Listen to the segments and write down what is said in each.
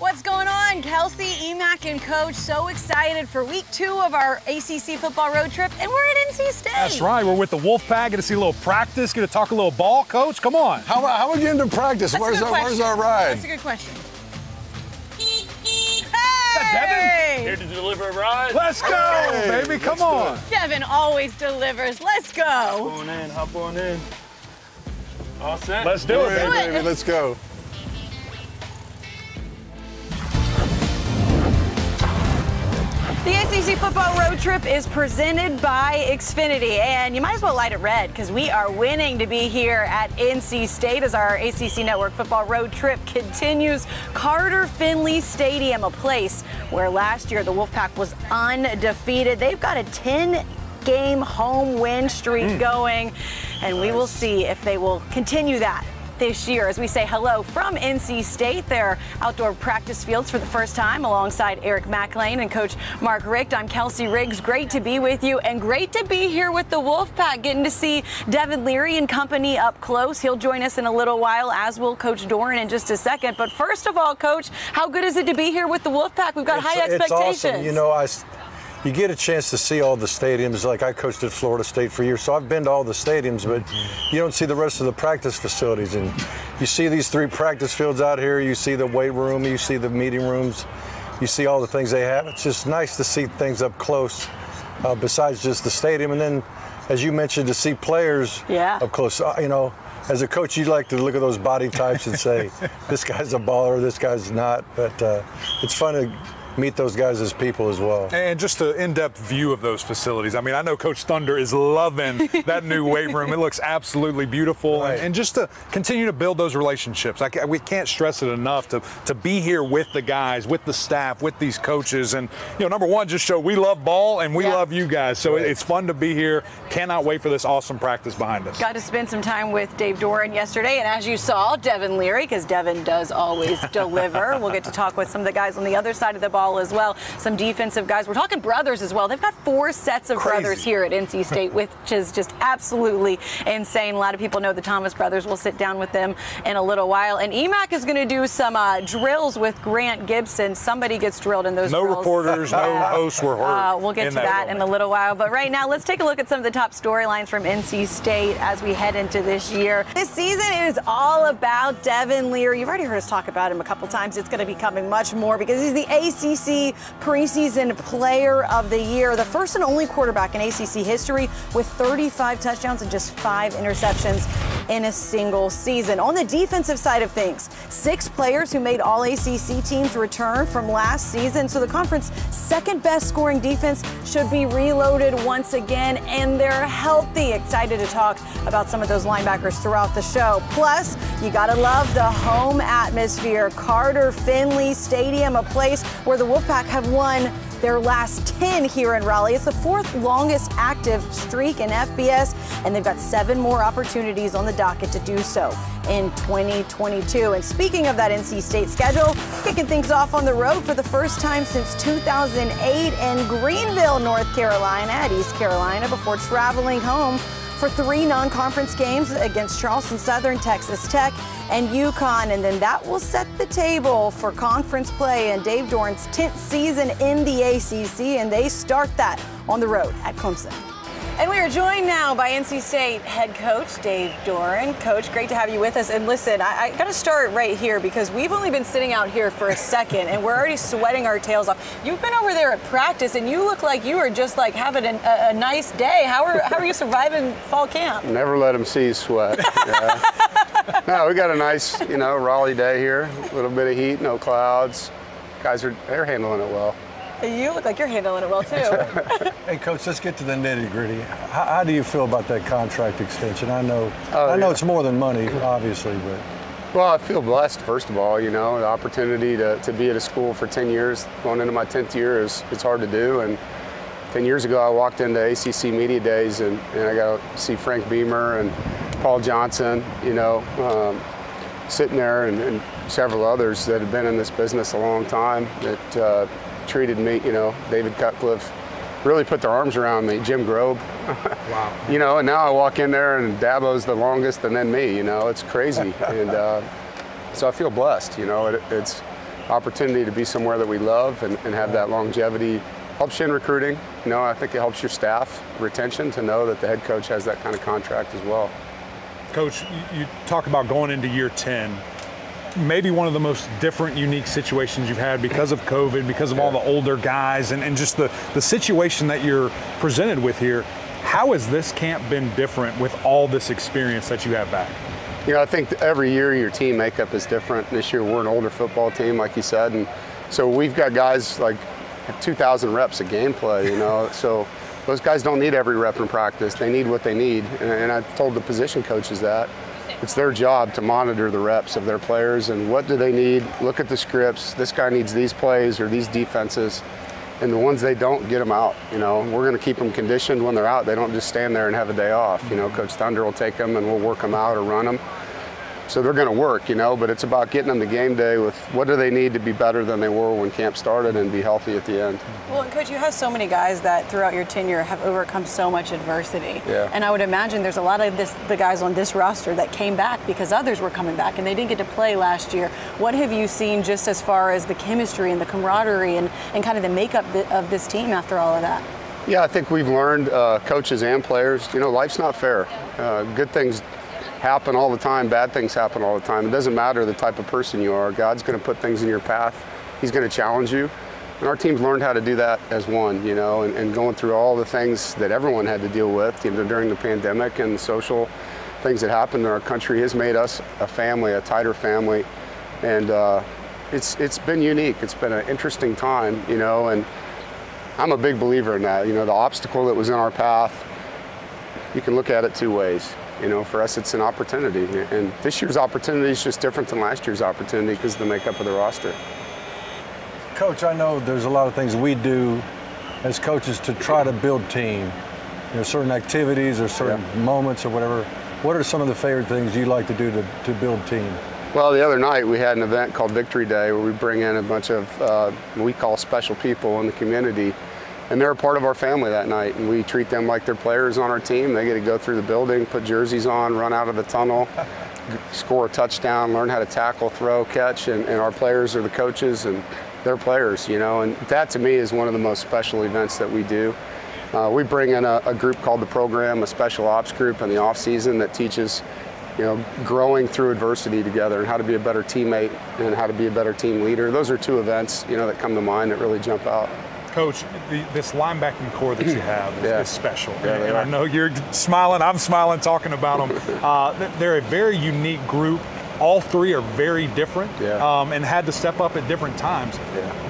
What's going on? Kelsey, Emac, and Coach so excited for week two of our ACC football road trip, and we're at NC State. That's right. We're with the Wolfpack. Get to see a little practice. Get to talk a little ball. Coach, come on. How, how we get into practice? That's where's a good our question. Where's our ride? That's a good question. Devin? Here to deliver a ride. Let's go, Hey, baby. Come on. it. Devin always delivers. Let's go. Hop on in, hop on in. All set? Let's do it, Hey, baby. it. baby, let's go. The ACC football road trip is presented by Xfinity, and you might as well light it red because we are winning to be here at NC State as our ACC Network football road trip continues. Carter Finley Stadium, a place where last year the Wolfpack was undefeated. They've got a 10 game home win streak mm. going, and we will see if they will continue that this year as we say hello from NC State, their outdoor practice fields for the first time alongside Eric Mac Lain and Coach Mark Richt. I'm Kelsey Riggs. Great to be with you and great to be here with the Wolfpack, getting to see Devin Leary and company up close. He'll join us in a little while, as will Coach Doeren in just a second. But first of all, Coach, how good is it to be here with the Wolfpack? We've got high expectations. It's awesome. You know, I, you get a chance to see all the stadiums. Like I coached at Florida State for years, so I've been to all the stadiums, but you don't see the rest of the practice facilities. And you see these three practice fields out here. You see the weight room. You see the meeting rooms. You see all the things they have. It's just nice to see things up close, uh, besides just the stadium. And then, as you mentioned, to see players Yeah. up close. Uh, you know. As a coach, you'd like to look at those body types and say, this guy's a baller, this guy's not. But uh, it's fun to meet those guys as people as well. And just an in-depth view of those facilities. I mean, I know Coach Thunder is loving that new weight room. It looks absolutely beautiful, Right. and, and just to continue to build those relationships. I, we can't stress it enough to to be here with the guys, with the staff, with these coaches, and you know, number one, just show we love ball and we Yeah. love you guys. So Right. it's fun to be here. Cannot wait for this awesome practice behind us. Got to spend some time with Dave Doeren yesterday, and as you saw, Devin Leary, because Devin does always deliver. We'll get to talk with some of the guys on the other side of the ball as well. Some defensive guys. We're talking brothers as well. They've got four sets of Crazy. brothers here at NC State, which is just absolutely insane. A lot of people know the Thomas brothers. We'll sit down with them in a little while. And EMAC is going to do some uh, drills with Grant Gibson. Somebody gets drilled in those No drills. reporters, no hosts were heard. Uh, we'll get to that in a little while. But right now, let's take a look at some of the top storylines from NC State as we head into this year. This season is all about Devin Leary. You've already heard us talk about him a couple times. It's going to be coming much more because he's the ACC preseason player of the year, the first and only quarterback in ACC history with 35 touchdowns and just five interceptions in a single season. On the defensive side of things, six players who made all ACC teams return from last season. So the conference second best scoring defense should be reloaded once again, and they're healthy. Excited to talk about some of those linebackers throughout the show. Plus, you gotta love the home atmosphere. Carter Finley Stadium, a place where the Wolfpack have won their last 10 here in Raleigh. It's the fourth longest active streak in FBS, and they've got seven more opportunities on the docket to do so in 2022. And speaking of that NC State schedule, kicking things off on the road for the first time since 2008 in Greenville, North Carolina at East Carolina before traveling home for three non-conference games against Charleston Southern, Texas Tech, and UConn. And then that will set the table for conference play and Dave Doeren's 10th season in the ACC, and they start that on the road at Clemson. And we are joined now by NC State head coach Dave Doeren. Coach, great to have you with us. And listen, I, I got to start right here because we've only been sitting out here for a second and we're already sweating our tails off. You've been over there at practice and you look like you are just like having a, a, a nice day. How are, how are you surviving fall camp? Never let them see you sweat. Yeah. no, we got a nice, you know, Raleigh day here. A little bit of heat, no clouds. Guys are they're handling it well. You look like you're handling it well too. Hey, coach, let's get to the nitty gritty. How, how do you feel about that contract extension? I know, Oh, I know yeah. it's more than money, obviously, but Well, I feel blessed, first of all, you know, the opportunity to, to be at a school for 10 years, going into my 10th year is it's hard to do. And 10 years ago, I walked into ACC Media Days and, and I got to see Frank Beamer and Paul Johnson, you know, um, sitting there and, and several others that have been in this business a long time that uh, treated me, you know, David Cutcliffe really put their arms around me, Jim Grobe. Wow. You know, and now I walk in there and Dabo's the longest and then me, you know, it's crazy. and uh, so I feel blessed, you know, it, it's opportunity to be somewhere that we love and, and have that longevity helps you in recruiting. You know, I think it helps your staff retention to know that the head coach has that kind of contract as well. Coach, you talk about going into year 10 maybe one of the most different, unique situations you've had because of COVID, because of all the older guys, and, and just the, the situation that you're presented with here. How has this camp been different with all this experience that you have back? You know, I think every year your team makeup is different. This year we're an older football team, like you said, and so we've got guys like 2,000 reps of gameplay. You know, so those guys don't need every rep in practice. They need what they need, and, and I've told the position coaches that it's their job to monitor the reps of their players and what do they need. Look at the scripts. This guy needs these plays or these defenses. And the ones they don't, get them out. You know, we're going to keep them conditioned when they're out. They don't just stand there and have a day off. You know, Coach Thunder will take them and we'll work them out or run them. So they're going to work, you know, but it's about getting them to game day with what do they need to be better than they were when camp started and be healthy at the end. Well, Coach, you have so many guys that throughout your tenure have overcome so much adversity. Yeah. And I would imagine there's a lot of this, the guys on this roster that came back because others were coming back and they didn't get to play last year. What have you seen just as far as the chemistry and the camaraderie and, and kind of the makeup of this team after all of that? Yeah, I think we've learned, uh, coaches and players, you know, life's not fair. Uh, good things happen all the time, bad things happen all the time. It doesn't matter the type of person you are. God's going to put things in your path. He's going to challenge you. And our team's learned how to do that as one, you know, and, and going through all the things that everyone had to deal with you know, during the pandemic and the social things that happened in our country has made us a family, a tighter family. And uh, it's, it's been unique. It's been an interesting time, you know, and I'm a big believer in that. You know, the obstacle that was in our path, you can look at it two ways. You know, for us, it's an opportunity. And this year's opportunity is just different than last year's opportunity because of the makeup of the roster. Coach, I know there's a lot of things we do as coaches to try to build team. You know, certain activities or certain yeah. moments or whatever. What are some of the favorite things you like to do to, to build team? Well, the other night we had an event called Victory Day where we bring in a bunch of uh, we call special people in the community and they're a part of our family that night and we treat them like they're players on our team. They get to go through the building put jerseys on run out of the tunnel score a touchdown learn how to tackle throw catch and, and, our players are the coaches and they're players you know? And that to me is one of the most special events that we do. Uh, we bring in a, a, group called the program a special ops group in the off season that teaches you know growing through adversity together and how to be a better teammate and how to be a better team leader. Those are two events you know that come to mind that really jump out Coach, the, this linebacking corps that you have is, yeah. is special. Yeah, and, and I know you're smiling, I'm smiling talking about them. Uh, they're a very unique group. All three are very different yeah. um, and had to step up at different times.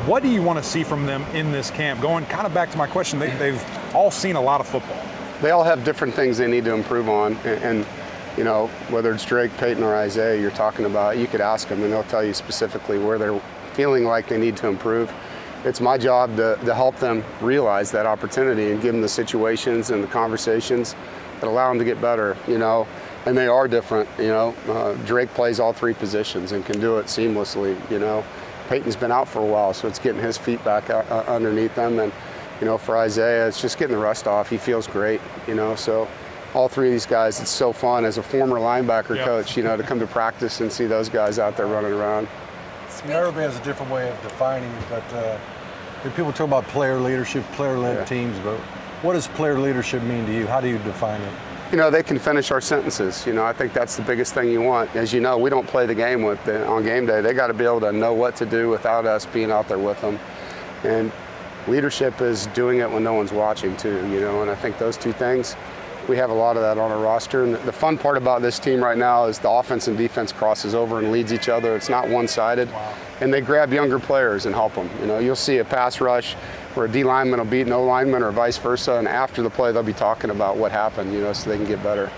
What do you want to see from them in this camp? Going kind of back to my question, they, they've all seen a lot of football. They all have different things they need to improve on. and, and you know, whether it's Drake, Payton, or Isaiah you're talking about, you could ask them and they'll tell you specifically where they're feeling like they need to improve it's my job to, to help them realize that opportunity and give them the situations and the conversations that allow them to get better, you know. And they are different, you know. Uh, Drake plays all three positions and can do it seamlessly, you know. Payton's been out for a while, so it's getting his feet back uh, uh underneath them. And, you know, for Isaiah, it's just getting the rust off. He feels great, you know. So all three of these guys, it's so fun as a former linebacker yep. coach, you know, to come to practice and see those guys out there running around. You know, everybody has a different way of defining, but uh, people talk about player leadership, player-led yeah. teams, but what does player leadership mean to you? How do you define it? You know, they can finish our sentences. You know, I think that's the biggest thing you want. As you know, we don't play the game with the, on game day. They got to be able to know what to do without us being out there with them. And leadership is doing it when no one's watching too. You know, and I think those two things we have a lot of that on our roster. And the fun part about this team right now is the offense and defense crosses over and leads each other. It's not one-sided. Wow. And they grab younger players and help them. You know, you'll see a pass rush where a D lineman will beat no lineman or vice versa, and after the play they'll be talking about what happened, you know, so they can get better.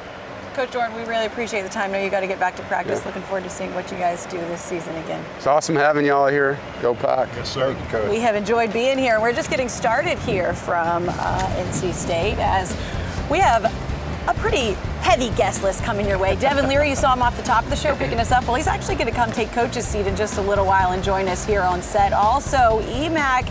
Coach Doeren, we really appreciate the time. I know you got to get back to practice. Yeah. Looking forward to seeing what you guys do this season again. It's awesome having y'all here. Go Pack. Yes, sir. Thank you, Coach. We have enjoyed being here. We're just getting started here from uh, NC State as we have a pretty heavy guest list coming your way. Devin Leary, you saw him off the top of the show picking us up. Well, he's actually going to come take coach's seat in just a little while and join us here on set. Also, EMAC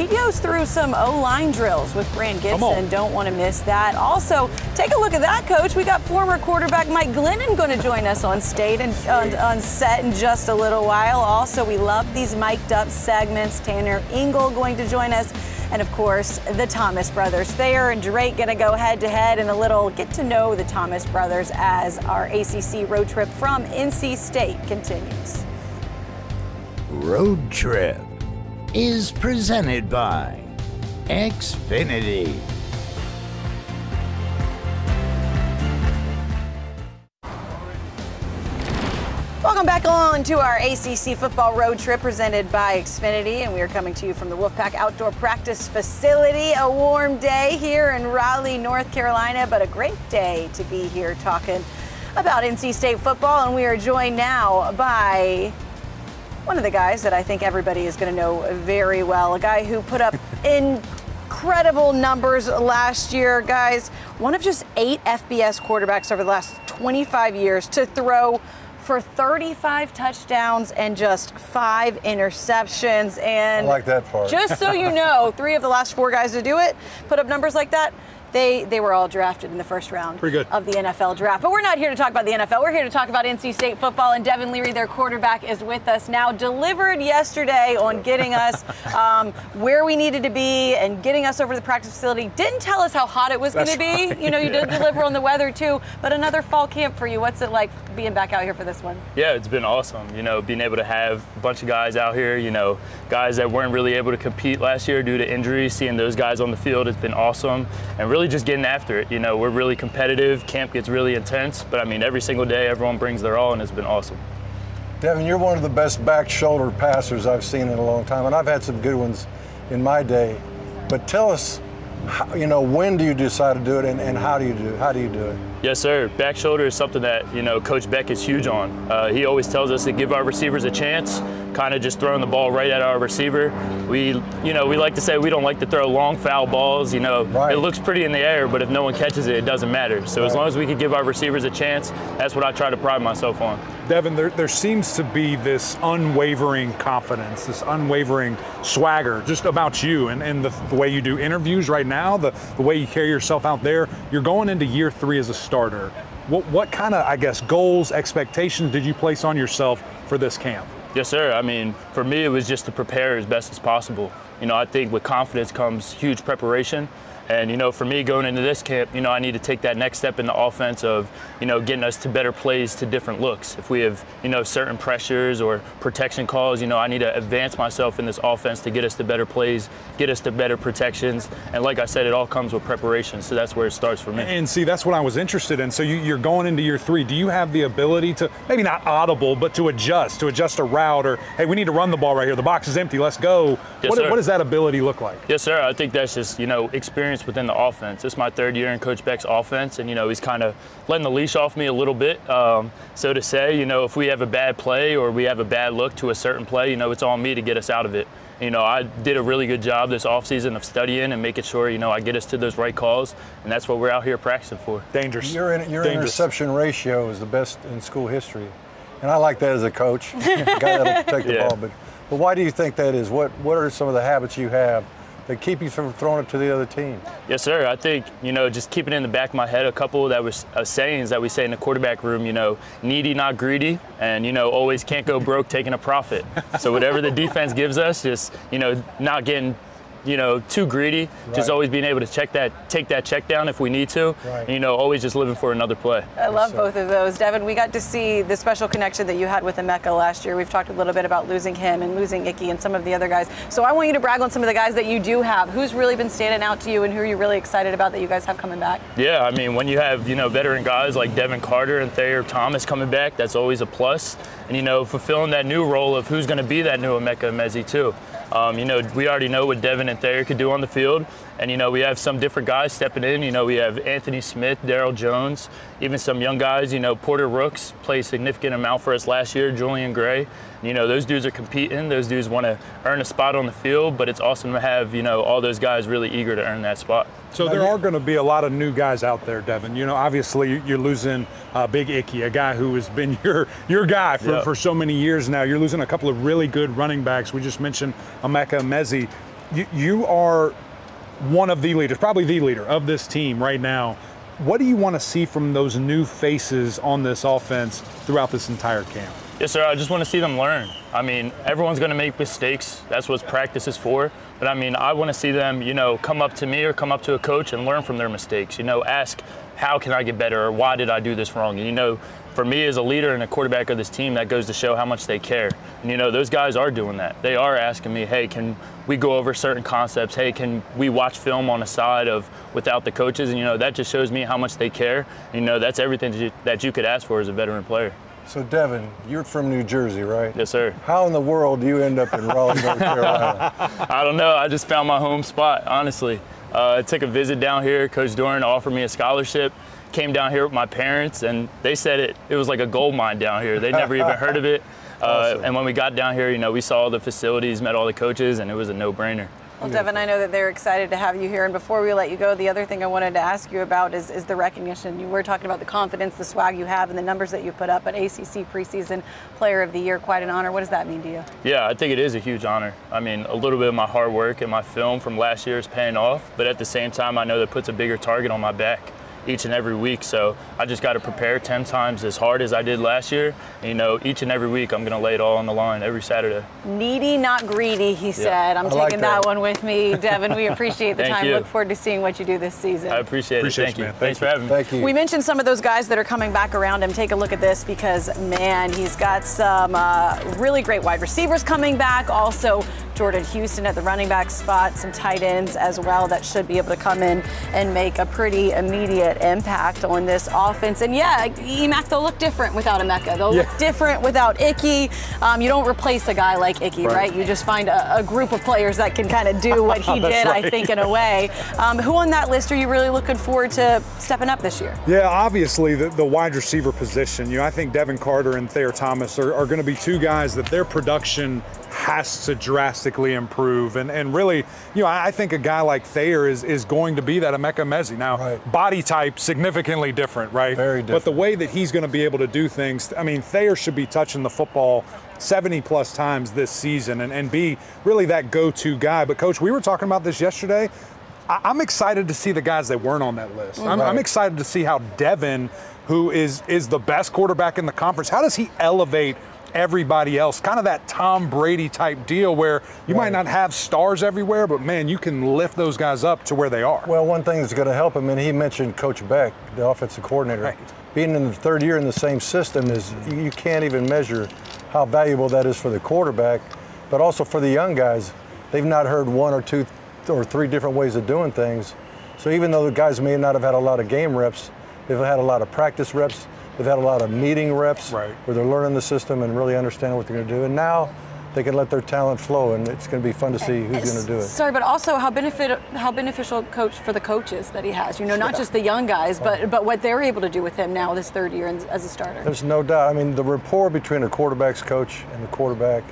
He goes through some O-line drills with Grant Gibson. Don't want to miss that. Also, take a look at that, Coach. We got former quarterback Mike Glennon going to join us on state and on, on set in just a little while. Also, we love these mic'd up segments. Tanner Ingle going to join us. And of course, the Thomas brothers. Thayer and Drake going to go head to head and a little get to know the Thomas brothers as our ACC road trip from NC State continues. Road Trip is presented by Xfinity. Welcome back on to our ACC football road trip presented by Xfinity, and we are coming to you from the Wolfpack Outdoor Practice Facility. A warm day here in Raleigh, North Carolina, but a great day to be here talking about NC State football. And we are joined now by one of the guys that I think everybody is going to know very well, a guy who put up incredible numbers last year, guys. One of just eight FBS quarterbacks over the last 25 years to throw for 35 touchdowns and just five interceptions. And I like that part. Just so you know, three of the last four guys to do it put up numbers like that. They, they were all drafted in the first round Pretty good. of the NFL draft. But we're not here to talk about the NFL. We're here to talk about NC State football. And Devin Leary, their quarterback, is with us now. Delivered yesterday on getting us um, where we needed to be and getting us over to the practice facility. Didn't tell us how hot it was going to be. right, You know, you did deliver on the weather too. But another fall camp for you. What's it like being back out here for this one? Yeah, it's been awesome. You know, being able to have a bunch of guys out here, you know, guys that weren't really able to compete last year due to injuries, seeing those guys on the field has been awesome. And really just getting after it. You know, we're really competitive. Camp gets really intense, but I mean, every single day, everyone brings their all, and it's been awesome. Devin, you're one of the best back shoulder passers I've seen in a long time, and I've had some good ones in my day. But tell us, how, you know, when do you decide to do it, and, and how do you do it? How do you do it? Yes, sir. Back shoulder is something that you know Coach Beck is huge on. Uh, he always tells us to give our receivers a chance, kind of just throwing the ball right at our receiver. We, you know, we like to say we don't like to throw long foul balls. You know, Right. it looks pretty in the air, but if no one catches it, it doesn't matter. So as long as we can give our receivers a chance, that's what I try to pride myself on. Devin, there, there seems to be this unwavering confidence, this unwavering swagger just about you and, and the, the way you do interviews right now, the, the way you carry yourself out there. You're going into year three as a starter. What, what kind of, I guess, goals, expectations did you place on yourself for this camp? Yes, sir. I mean, for me, it was just to prepare as best as possible. You know, I think with confidence comes huge preparation. And, you know, for me going into this camp, you know, I need to take that next step in the offense of, you know, getting us to better plays to different looks. If we have, you know, certain pressures or protection calls, you know, I need to advance myself in this offense to get us to better plays, get us to better protections. And like I said, it all comes with preparation. So that's where it starts for me. And see, that's what I was interested in. So you, you're going into year three. Do you have the ability to, maybe not audible, but to adjust, to adjust a route or, hey, we need to run the ball right here. The box is empty. Let's go. Yes, what, what does that ability look like? Yes, sir. I think that's just, you know, experience within the offense. It's my third year in Coach Beck's offense, and, you know, he's kind of letting the leash off me a little bit. Um, so to say, you know, if we have a bad play or we have a bad look to a certain play, you know, it's on me to get us out of it. You know, I did a really good job this offseason of studying and making sure, you know, I get us to those right calls, and that's what we're out here practicing for. Dangerous. Your, in, your Dangerous. interception ratio is the best in school history, and I like that as a coach, a guy that'll protect the Yeah. ball. But, but why do you think that is? What What are some of the habits you have that keep you from throwing it to the other team? Yes, sir. I think, you know, just keeping in the back of my head a couple that was uh, sayings that we say in the quarterback room, you know, needy, not greedy, and, you know, always can't go broke taking a profit. So whatever the defense gives us, just, you know, not getting, you know, too greedy, just always being able to check that, take that check down if we need to, Right. and, you know, always just living for another play. I love sir. both of those. Devin, we got to see the special connection that you had with Emeka last year. We've talked a little bit about losing him and losing Icky and some of the other guys. So I want you to brag on some of the guys that you do have. Who's really been standing out to you and who are you really excited about that you guys have coming back? Yeah, I mean, when you have, you know, veteran guys like Devin Carter and Thayer Thomas coming back, that's always a plus. And, you know, fulfilling that new role of who's going to be that new Emeka Emezie, too. Um, you know, we already know what Devin and Thayer could do on the field. And, you know, we have some different guys stepping in. You know, we have Anthony Smith, Daryl Jones, even some young guys. You know, Porter Rooks played significant amount for us last year, Julian Gray. You know, those dudes are competing. Those dudes want to earn a spot on the field, but it's awesome to have, you know, all those guys really eager to earn that spot. So there are going to be a lot of new guys out there, Devin. You know, obviously you're losing uh, Big Icky, a guy who has been your your guy for, Yeah. for so many years now. You're losing a couple of really good running backs. We just mentioned Emeka Emezie. you, you are one of the leaders, probably the leader of this team right now. What do you want to see from those new faces on this offense throughout this entire camp? Yes, sir. I just want to see them learn. I mean, everyone's going to make mistakes. That's what practice is for. But I mean, I want to see them, you know, come up to me or come up to a coach and learn from their mistakes. You know, ask, how can I get better or why did I do this wrong? And you know, for me as a leader and a quarterback of this team, that goes to show how much they care. And you know, those guys are doing that. They are asking me, hey, can we go over certain concepts? Hey, can we watch film on the side of without the coaches? And you know, that just shows me how much they care. And, you know, that's everything that you, that you could ask for as a veteran player. So, Devin, you're from New Jersey, right? Yes, sir. How in the world do you end up in Raleigh, North Carolina? I don't know. I just found my home spot, honestly. Uh, I took a visit down here. Coach Doeren offered me a scholarship came down here with my parents, and they said it, it was like a gold mine down here. They never even heard of it. Uh, awesome. And when we got down here, you know, we saw all the facilities, met all the coaches, and it was a no-brainer. Well, Devin, I know that they're excited to have you here. And before we let you go, the other thing I wanted to ask you about is, is the recognition. You were talking about the confidence, the swag you have, and the numbers that you put up. But ACC preseason Player of the Year, quite an honor. What does that mean to you? Yeah, I think it is a huge honor. I mean, a little bit of my hard work and my film from last year is paying off. But at the same time, I know that puts a bigger target on my back each and every week. So I just got to prepare 10 times as hard as I did last year. And, you know, each and every week I'm going to lay it all on the line every Saturday. Needy, not greedy, he said. I'm I taking like that. that. one with me. Devin, we appreciate the time. You. Look forward to seeing what you do this season. I appreciate, appreciate it. Thank you. Man. Thanks for having me. Thank you. We mentioned some of those guys that are coming back around him. Take a look at this because, man, he's got some uh, really great wide receivers coming back. Also, Jordan Houston at the running back spot, some tight ends as well that should be able to come in and make a pretty immediate impact on this offense. And yeah, Emac, they'll look different without Emeka. They'll yeah. look different without Icky. Um, you don't replace a guy like Icky, right? right? You just find a, a, group of players that can kind of do what he did, right. I think, in a way. Um, who on that list are you really looking forward to stepping up this year? Yeah, obviously the, the wide receiver position. You know, I think Devin Carter and Thayer Thomas are, are going to be two guys that their production has to drastically improve. And and really, you know, I think a guy like Thayer is is going to be that Emeka Emezie. Now, right. body type significantly different, right? Very different. But the way that he's going to be able to do things, I mean, Thayer should be touching the football 70 plus times this season and, and be really that go-to guy. But coach, we were talking about this yesterday. I, am excited to see the guys that weren't on that list. I'm. I'm excited to see how Devin who is is the best quarterback in the conference. How does he elevate everybody else. Kind of that Tom Brady type deal where you right. might not have stars everywhere, but man, you can lift those guys up to where they are. Well, one thing that's going to help him, and he mentioned Coach Beck, the offensive coordinator. Right. Being in the third year in the same system is you can't even measure how valuable that is for the quarterback, but also for the young guys. They've not heard one or two or three different ways of doing things. So even though the guys may not have had a lot of game reps, they've had a lot of practice reps They've had a lot of meeting reps right. where they're learning the system and really understanding what they're going to do. And now they can let their talent flow, and it's going to be fun to see who's going to do it. Sorry, but also how benefit how beneficial coach for the coaches that he has. You know, not just the young guys, but uh-huh. but what they're able to do with him now this third year as a starter. There's no doubt. I mean, the rapport between a quarterback's coach and the quarterback,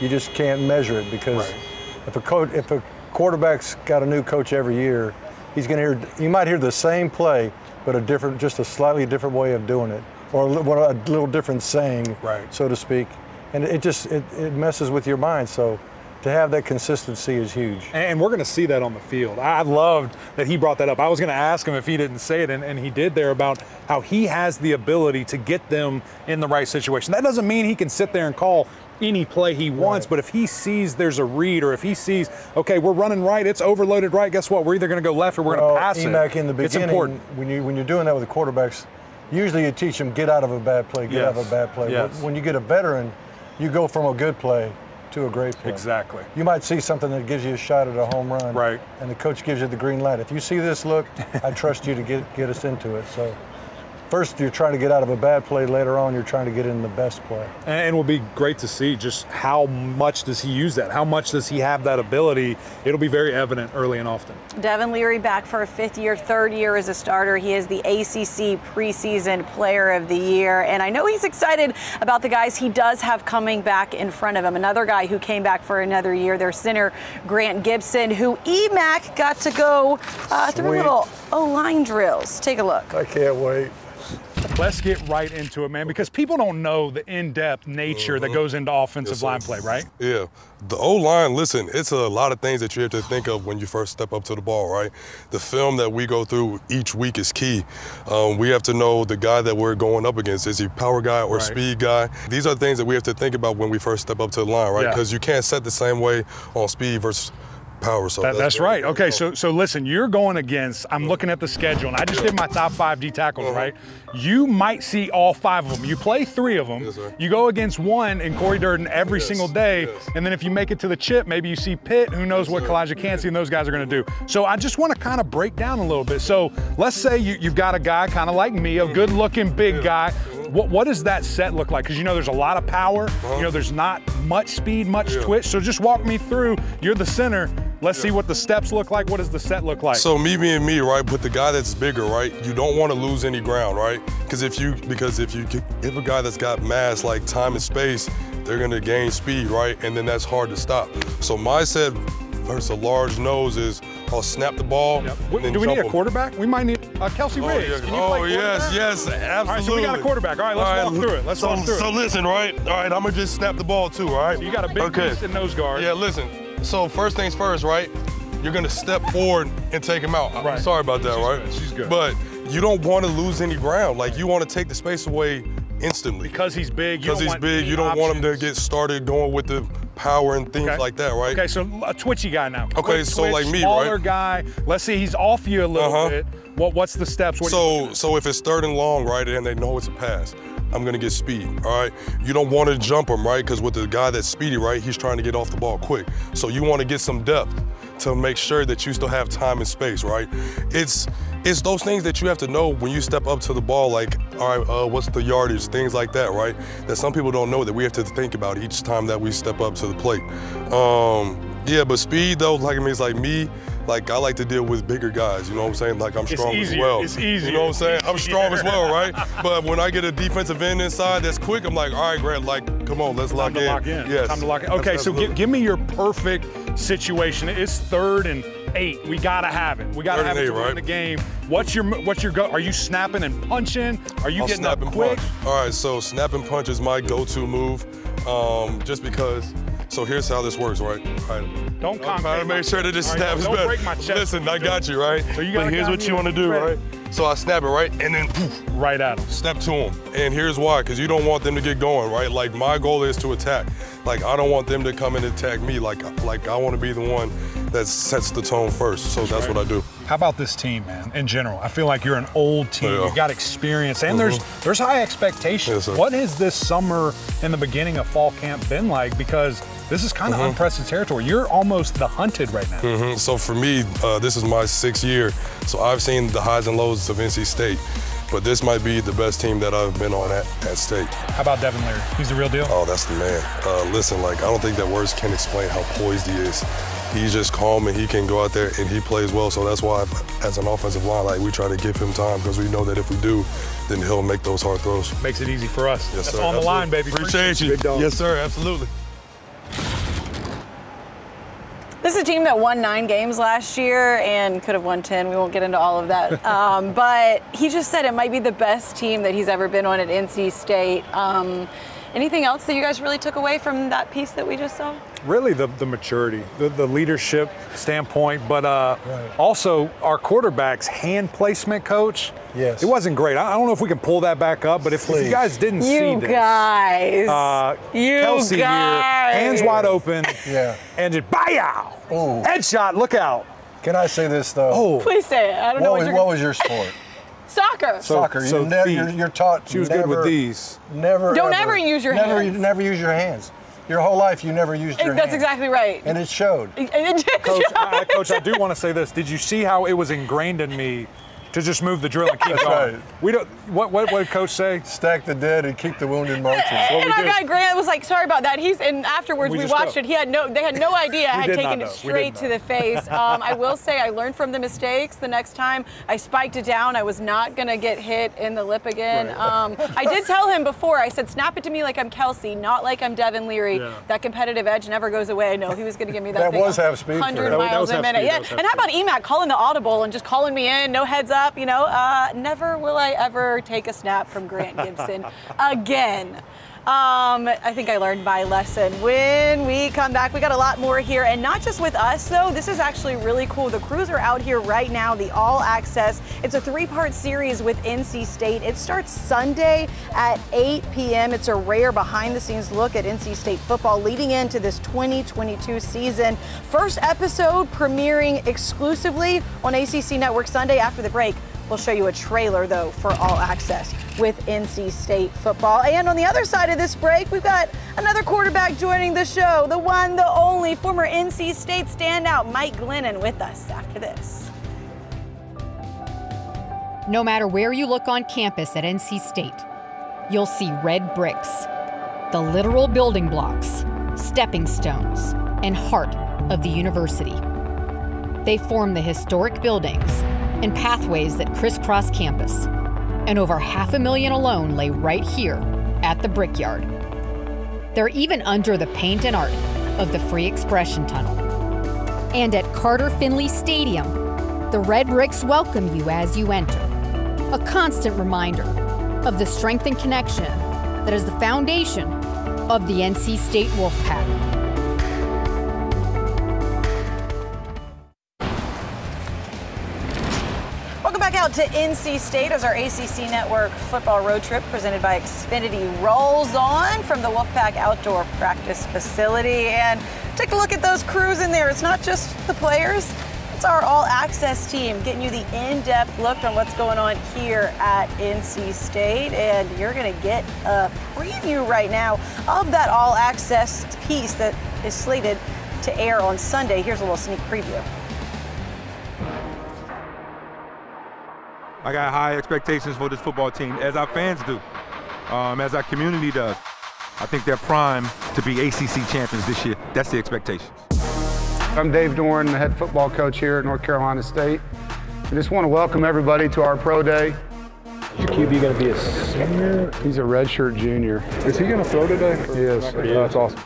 you just can't measure it because right. if a coach if a quarterback's got a new coach every year, he's going to hear you might hear the same play but a different, just a slightly different way of doing it, or a little, a little different saying, right. so to speak. And it just it, it messes with your mind. So to have that consistency is huge. And we're going to see that on the field. I loved that he brought that up. I was going to ask him if he didn't say it, and, and, he did there about how he has the ability to get them in the right situation. That doesn't mean he can sit there and call any play he wants, right. but if he sees there's a read or if he sees, okay, we're running right, it's overloaded right, guess what? We're either going to go left or we're well, going to pass it. Back in the beginning, it's important. when, you, when you're doing that with the quarterbacks, usually you teach them get out of a bad play, get yes. out of a bad play. Yes. But when you get a veteran, you go from a good play to a great play. Exactly. You might see something that gives you a shot at a home run. Right. And the coach gives you the green light. If you see this look, I trust you to get, get us into it. So first you're trying to get out of a bad play. Later on you're trying to get in the best play. And it will be great to see just how much does he use that? How much does he have that ability? It'll be very evident early and often. Devin leary back for a fifth year third year as a starter. He is the acc preseason player of the year. And i know he's excited about the guys he does have coming back in front of him. Another guy who came back for another year their center grant gibson who emac got to go uh, through little o-line drills. Take a look. I can't wait Let's get right into it, man, because people don't know the in-depth nature that goes into offensive Yes, line play, right? Yeah. The O line, listen, it's a lot of things that you have to think of when you first step up to the ball, right? The film that we go through each week is key. Um, we have to know the guy that we're going up against. Is he power guy or Right. speed guy? These are things that we have to think about when we first step up to the line, right? Yeah. Because you can't set the same way on speed versus power. So That, that's very, right. Okay, so so listen, you're going against. I'm looking at the schedule, and I just did my top five D tackles. Right, you might see all five of them. You play three of them. Yes, sir. You go against one in Cory Durden every Yes, single day, yes. and then if you make it to the chip, maybe you see Pitt. Who knows what sir. Calijah Kancey and those guys are going to do? So I just want to kind of break down a little bit. So let's say you, you've got a guy kind of like me, a good-looking big guy. What, what does that set look like? Because you know there's a lot of power. You know there's not much speed, much Uh-huh. Yeah. twitch. So just walk me through. You're the center. Let's see what the steps look like. What does the set look like? So me being me, right, with the guy that's bigger, right, you don't want to lose any ground, right? Because if you because if you if a guy that's got mass like time and space, they're gonna gain speed, right, and then that's hard to stop. So my set versus a large nose is I'll snap the ball. Yep. do we need a him. quarterback? We might need uh, Kelsey Oh, yeah. Can you Oh, play yes, yes, absolutely. right, so we got a quarterback. All right, let's walk through it. Let's so, walk through it. So listen, right? All right, I'm gonna just snap the ball too, all right? So you got a big okay. beast in nose guard. Yeah, listen. So first things first, right? You're gonna step forward and take him out. Right. I'm sorry about that, She's right? good, she's good. But you don't want to lose any ground. Like you want to take the space away instantly. Because he's big. you Because he's want big, you don't want him to get started going with the power and things Okay. like that, right? Okay, so a twitchy guy now. Okay, Quick so twitch, like me, smaller right? guy. Let's see, he's off you a little Uh-huh. bit. What what's the steps? What So so if it's third and long, right, and they know it's a pass, I'm gonna get speed. All right. You don't want to jump him, right? Because with the guy that's speedy, right, he's trying to get off the ball quick. So you want to get some depth to make sure that you still have time and space, right? It's it's those things that you have to know when you step up to the ball, like, all right, uh, what's the yardage, things like that, right? That some people don't know that we have to think about each time that we step up to the plate. Um, yeah, but speed though, like I mean, it's like me. Like I like to deal with bigger guys, you know what I'm saying? Like I'm strong as well. it's easier, You know what I'm saying? I'm strong as well, right? But when I get a defensive end inside that's quick, I'm like, all right, Grant, like, come on, let's lock Time to in. lock in. Yes. Time to lock in. Okay, that's so give, give me your perfect situation. It's third and eight. We gotta have it. We gotta have it eight, to win right? the game. What's your what's your go? Are you snapping and punching? Are you I'll getting snap up and quick? punch. All right, so snap and punch is my go-to move, um, just because. So here's how this works, right? All right. Don't come. I'm trying to concave make sure that this right, snap is don't better. break my chest Listen, I got you, right? So you got but here's what you want to do, right? So I snap it, right? And then poof, Right at him. step to them. And here's why, because you don't want them to get going, right? Like my goal is to attack. Like I don't want them to come and attack me. Like like I want to be the one that sets the tone first. So that's what I do. How about this team, man? In general, I feel like you're an old team. Yeah. You've got experience, and uh-huh. there's there's high expectations. Yes, what has this summer in the beginning of fall camp been like? Because this is kind of unprecedented territory. You're almost the hunted right now. Mhm. So for me, uh, this is my sixth year. So I've seen the highs and lows of NC State, but this might be the best team that I've been on at, at State. How about Devin Leary? He's the real deal. Oh, that's the man. Uh, listen, like I don't think that words can explain how poised he is. He's just calm and he can go out there and he plays well. So that's why, as an offensive line, like we try to give him time because we know that if we do, then he'll make those hard throws. Makes it easy for us. Yes, That's sir. on the line, baby. Appreciate you. Big dog. Yes, sir. Absolutely. This is a team that won nine games last year and could have won 10. We won't get into all of that. Um, but he just said it might be the best team that he's ever been on at NC State. Um, anything else that you guys really took away from that piece that we just saw? Really, the, the maturity, the, the leadership standpoint, but uh, also our quarterback's hand placement coach. Yes. It wasn't great. I, I don't know if we can pull that back up, but if, if you guys didn't see You this. guys. Uh, you Kelsey guys. here, hands wide open. Yeah. And just bow. Ooh. Headshot, look out. Can I say this though? Oh. Please say it. I don't know What what, was, you're what was your sport? Soccer. Soccer. so you never, feet. you're, you're taught. She was never, good with these. Never. Don't ever use your never, hands. Never use your hands. Your whole life, you never used your hands. That's hands. exactly right. And it showed. And it did Coach, show. I, Coach, I do want to say this. Did you see how it was ingrained in me to just move the drill and keep That's going? right. We don't. What, what what did Coach say? Stack the dead and keep the wounded marching. What and our do. guy Grant was like, "Sorry about that." He's and afterwards We we, watched go. it. He had no, they had no idea I had did not taken know. it We straight didn't to know. the face. Um, I will say I learned from the mistakes. The next time I spiked it down, I was not gonna get hit in the lip again. Um, I did tell him before. I said, "Snap it to me like I'm Kelsey, not like I'm Devin Leary." Yeah. That competitive edge never goes away. I know he was gonna give me that. That thing was half speed 100 him. That was- that miles a minute. Yeah. that was half And how about Emac calling the audible and just calling me in, no heads up? Up, you know, uh, never will I ever take a snap from Grant Gibson again. Um, I think I learned my lesson. When we come back, we got a lot more here, and not just with us, though. This is actually really cool. The crews are out here right now, the All Access. It's a three part series with NC State. It starts Sunday at 8 p.m. It's a rare behind the scenes look at NC State football leading into this 2022 season. First episode premiering exclusively on ACC Network Sunday after the break. We'll show you a trailer, though, for All Access with NC State football. And on the other side of this break, we've got another quarterback joining the show, the one, the only former NC State standout, Mike Glennon, with us after this. No matter where you look on campus at NC State, you'll see red bricks, the literal building blocks, stepping stones, and heart of the university. They form the historic buildings and pathways that crisscross campus. And over half a million alone lay right here at the Brickyard. They're even under the paint and art of the Free Expression Tunnel. And at Carter Finley Stadium, the red bricks welcome you as you enter. A constant reminder of the strength and connection that is the foundation of the NC State Wolfpack. Out to NC State as our ACC Network football road trip presented by Xfinity rolls on from the Wolfpack Outdoor Practice Facility. And take a look at those crews in there. It's not just the players, it's our all access team getting you the in depth look on what's going on here at NC State. And you're going to get a preview right now of that all access piece that is slated to air on Sunday. Here's a little sneak preview. I got high expectations for this football team, as our fans do, um, as our community does. I think they're prime to be ACC champions this year. That's the expectation. I'm Dave Doeren, the head football coach here at North Carolina State. I just want to welcome everybody to our pro day. Is your QB going to be a senior? He's a redshirt junior. Is he going to throw today? He is. Yeah. That's awesome.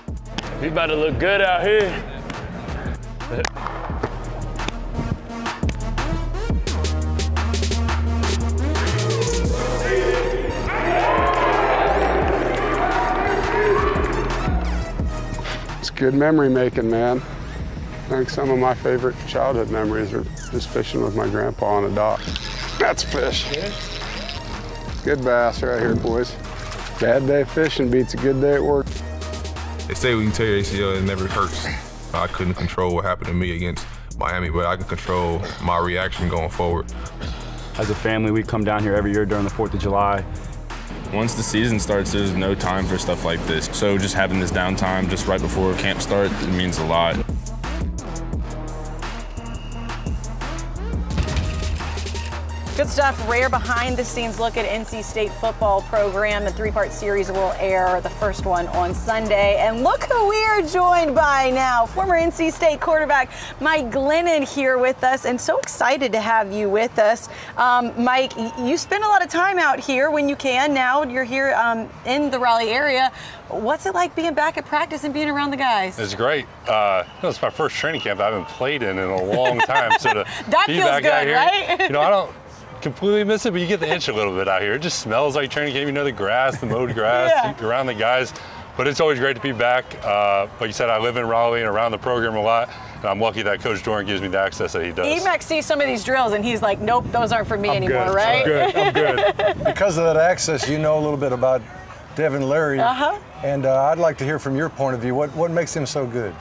He's about to look good out here. Good memory making, man. I think some of my favorite childhood memories are just fishing with my grandpa on a dock. That's fish. Good bass right here, boys. Bad day fishing beats a good day at work. They say we can tear your ACL, it never hurts. I couldn't control what happened to me against Miami, but I can control my reaction going forward. As a family, we come down here every year during the 4th of July once the season starts, there's no time for stuff like this. So just having this downtime just right before camp starts it means a lot. Stuff. Rare behind the scenes look at NC State football program. The three part series will air the first one on Sunday. And look who we are joined by now. Former NC State quarterback Mike Glennon here with us. And so excited to have you with us. Um, Mike, you spend a lot of time out here when you can. Now you're here um, in the Raleigh area. What's it like being back at practice and being around the guys? It's great. Uh, it's my first training camp I haven't played in in a long time. So to that be feels back good, out here, right? you know, I don't completely miss it, but you get the itch a little bit out here. It just smells like training camp. You know the grass, the mowed grass, Yeah. around the guys. But it's always great to be back. Uh, like you said, I live in Raleigh and around the program a lot, and I'm lucky that Coach Doeren gives me the access that he does. Emac sees some of these drills and he's like, nope, those aren't for me anymore, good. right? I'm good. I'm good. because of that access, you know a little bit about Devin Leary. Uh-huh. And uh, I'd like to hear from your point of view. What what makes him so good?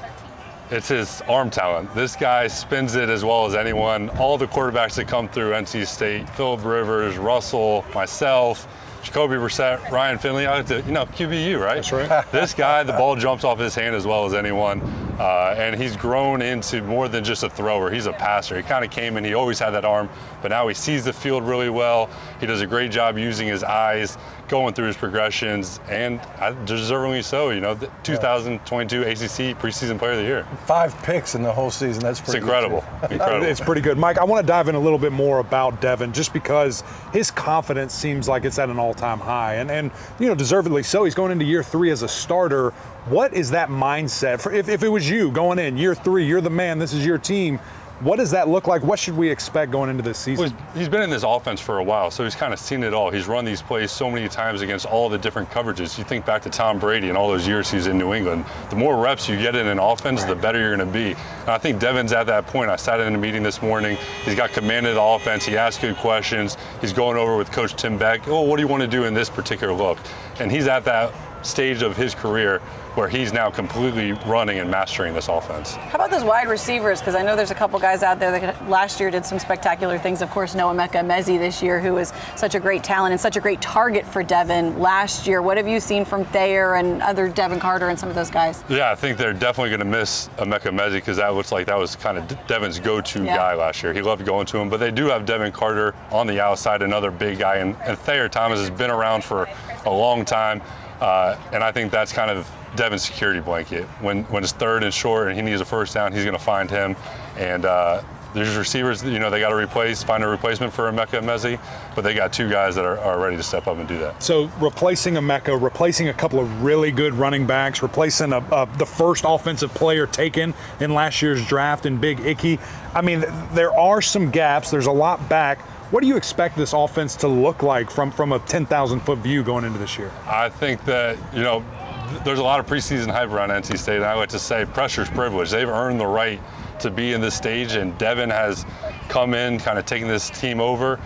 It's his arm talent. This guy spins it as well as anyone. All the quarterbacks that come through NC State, Philip Rivers, Russell, myself, Jacoby Brissett, Ryan Finley, I like to, you know, QBU, right? That's right. this guy, the ball jumps off his hand as well as anyone. Uh, and he's grown into more than just a thrower. He's a passer. He kind of came in, he always had that arm, but now he sees the field really well. He does a great job using his eyes, going through his progressions, and I- deservingly so. You know, the 2022 ACC preseason player of the year. Five picks in the whole season. That's pretty It's incredible. Incredible. It's pretty good. Mike, I want to dive in a little bit more about Devin just because his confidence seems like it's at an all time high. And, and, you know, deservedly so. He's going into year three as a starter. What is that mindset? For if, if it was you going in year three, you're the man, this is your team. What does that look like? What should we expect going into this season? Well, he's been in this offense for a while, so he's kind of seen it all. He's run these plays so many times against all the different coverages. You think back to Tom Brady and all those years he's in New England. The more reps you get in an offense, the better you're going to be. And I think Devin's at that point. I sat in a meeting this morning. He's got command of the offense. He asks good questions. He's going over with Coach Tim Beck. Oh, what do you want to do in this particular look? And he's at that stage of his career where he's now completely running and mastering this offense. How about those wide receivers? Because I know there's a couple guys out there that last year did some spectacular things. Of course, no Emeka Emezie this year, who is such a great talent and such a great target for Devin last year. What have you seen from Thayer and other Devin Carter and some of those guys? Yeah, I think they're definitely going to miss Emeka Emezie because that looks like that was kind of Devin's go-to Yeah. guy last year. He loved going to him, but they do have Devin Carter on the outside, another big guy, and, and Thayer Thomas has been around for a long time, uh, and I think that's kind of Devin's security blanket. When when it's third and short and he needs a first down, he's going to find him, and. Uh, there's receivers, you know, they got to replace, find a replacement for Emeka Emezie, but they got two guys that are, are ready to step up and do that. So replacing Emeka, replacing a couple of really good running backs, replacing a, a, the first offensive player taken in last year's draft in Big Ickey. I mean, there are some gaps. There's a lot back. What do you expect this offense to look like from from a 10,000 foot view going into this year? I think that, you know, there's a lot of preseason hype around NC State, and I like to say pressure's privilege. They've earned the right to be in this stage, and Devin has come in, kind of taking this team over.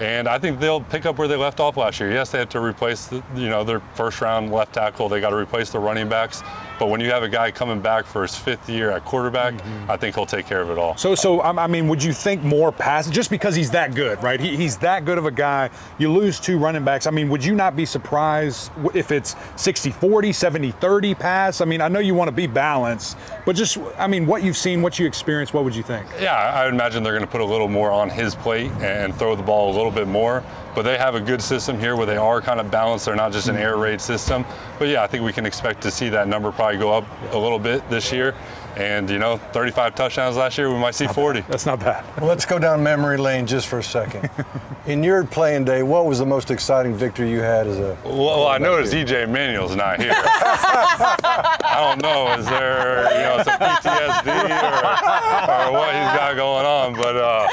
And I think they'll pick up where they left off last year. Yes, they have to replace, the, you know, their first round left tackle. They got to replace the running backs. But when you have a guy coming back for his fifth year at quarterback, mm-hmm. I think he'll take care of it all. So, so I mean, would you think more pass just because he's that good, right? He, he's that good of a guy. You lose two running backs. I mean, would you not be surprised if it's 60 40, 70 30 pass? I mean, I know you want to be balanced, but just, I mean, what you've seen, what you experienced, what would you think? Yeah, I would imagine they're going to put a little more on his plate and throw the ball a little bit more. But they have a good system here where they are kind of balanced. They're not just an air raid system. But yeah, I think we can expect to see that number probably go up a little bit this year. And, you know, 35 touchdowns last year, we might see 40. That's not bad. Well, let's go down memory lane just for a second. In your playing day, what was the most exciting victory you had as a? Well, I noticed EJ Manuel's not here. I don't know. Is there, you know, some PTSD or, or what he's got going on? But, uh,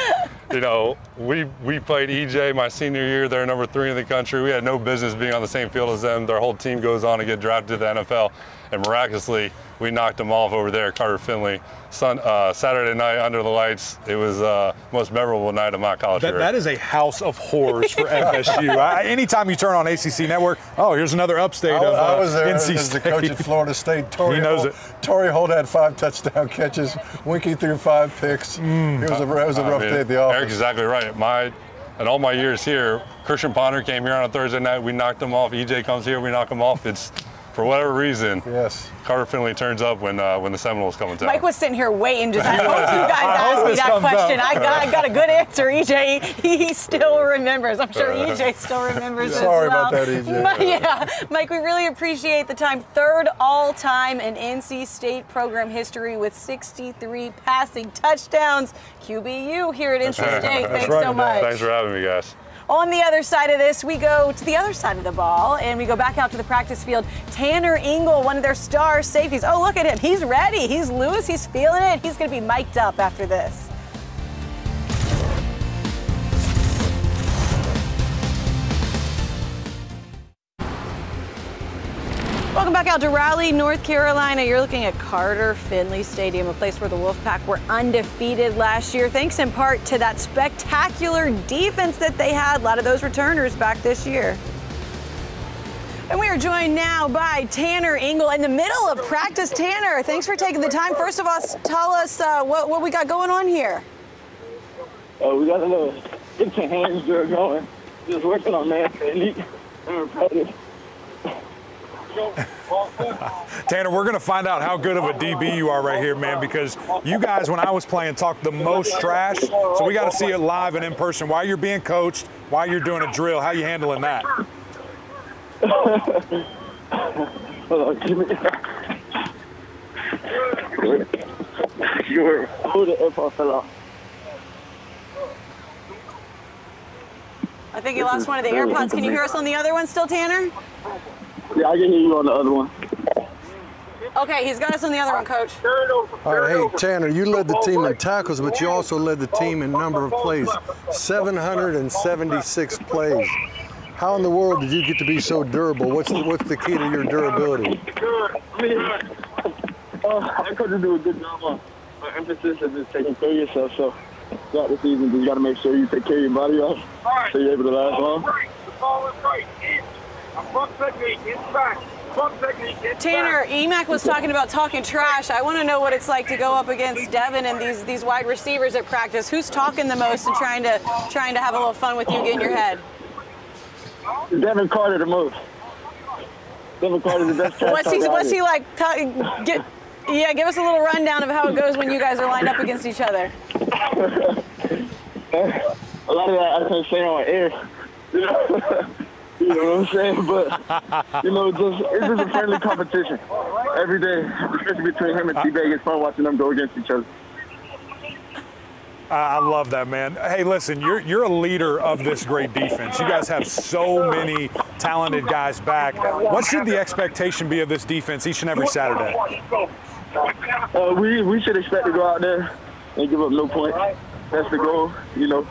you know, we we played EJ my senior year. They're number three in the country. We had no business being on the same field as them. Their whole team goes on to get drafted to the NFL, and miraculously, we knocked them off over there, at Carter Finley. Sun, uh, Saturday night under the lights. It was uh, most memorable night of my college That, career. that is a house of horrors for FSU. I, anytime you turn on ACC Network, oh, here's another upstate I, of uh, I was there NC as the coach at Florida State. Torry He knows Holt, it. Torry Holt had five touchdown catches. Weinke threw five picks. Mm. It was a it was a I rough mean, day at the office. Eric's exactly right. My, and all my years here, Christian Ponder came here on a Thursday night. We knocked him off. EJ comes here. We knock him off. It's for whatever reason. Yes. Carter Finley turns up when uh, when the Seminoles come in town. Mike was sitting here waiting, just I hope you guys I asked me that question. I got, I got a good answer, EJ. He still remembers. I'm sure Uh, EJ still remembers as Sorry well. about that, EJ. But yeah, Mike, we really appreciate the time. Third all time in NC State program history with 63 passing touchdowns. QBU here at NC State. Thanks so much. Thanks for having me, guys. On the other side of this, we go to the other side of the ball and we go back out to the practice field. Tanner Ingle, one of their star safeties. Oh, look at him. He's ready. He's loose. He's feeling it. He's going to be mic'd up after this. Welcome back out to Raleigh, North Carolina. You're looking at Carter Finley Stadium, a place where the Wolfpack were undefeated last year, thanks in part to that spectacular defense that they had. A lot of those returners back this year. And we are joined now by Tanner Ingle in the middle of practice. Tanner, thanks for taking the time. First of all, tell us uh, what, what we got going on here. Uh, we got a little get your hands going. Just working on repetitive. Tanner, we're going to find out how good of a DB you are right here, man, because you guys, when I was playing, talked the most trash. So we got to see it live and in person. While you're being coached, while you're doing a drill, how you handling that? Hold give me. You were. Oh, the AirPod fell off. I think you lost one of the AirPods. Can you hear us on the other one still, Tanner? Yeah, I can hear you on the other one. Okay, he's got us on the other one, coach. All right, hey Tanner, you led the team in tackles, but you also led the team in number of plays, 776 plays. How in the world did you get to be so durable? What's the, what's the key to your durability? I mean, uh, I couldn't do a good job on on emphasis of just taking care of yourself. So throughout the season, you got to make sure you take care of your body off so you're able to last long. Tanner, Emac was talking about talking trash. I want to know what it's like to go up against Devin and these these wide receivers at practice. Who's talking the most and trying to trying to have a little fun with you, get in your head? Devin Carter the most. Devin Carter's the best. What's he What's he like? t- Get yeah, give us a little rundown of how it goes when you guys are lined up against each other. a lot of that I can't say on air. You know, what I'm saying? But you know, just it's just a friendly competition every day, especially between him and T. Bag. It's fun watching them go against each other. I I love that, man. Hey, listen, you're you're a leader of this great defense. You guys have so many talented guys back. What should the expectation be of this defense each and every Saturday? Uh, we we should expect to go out there and give up no points. That's the goal. You know,